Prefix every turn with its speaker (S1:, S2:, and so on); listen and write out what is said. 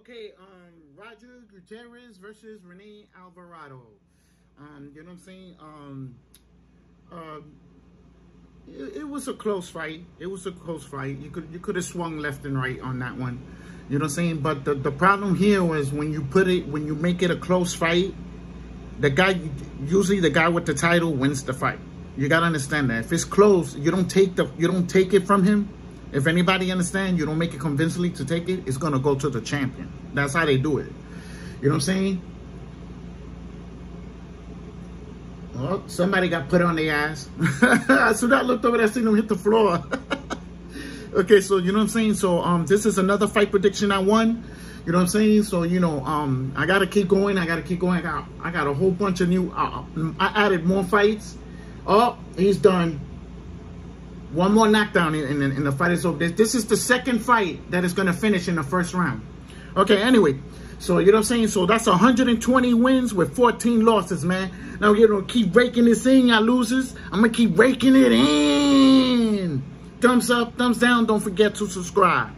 S1: Okay, um, Roger Gutierrez versus Rene Alvarado. Um, you know what I'm saying? Um, uh, it, it, was a close fight. It was a close fight. You could you could have swung left and right on that one. You know what I'm saying? But the, the problem here was when you put it when you make it a close fight, the guy usually the guy with the title wins the fight. You gotta understand that. If it's close, you don't take the you don't take it from him if anybody understand, you don't make it convincingly to take it, it's going to go to the champion. That's how they do it. You know what I'm saying? Oh, somebody got put on their ass. so I looked over there, seen him hit the floor. okay, so you know what I'm saying? So um, this is another fight prediction I won. You know what I'm saying? So, you know, um, I got to keep going. I got to keep going. I got, I got a whole bunch of new, uh, I added more fights. Oh, he's done. One more knockdown in the fight is over. This, this is the second fight that is going to finish in the first round. Okay, anyway. So, you know what I'm saying? So, that's 120 wins with 14 losses, man. Now, you know, keep raking this in, y'all losers. I'm going to keep raking it in. Thumbs up, thumbs down. Don't forget to subscribe.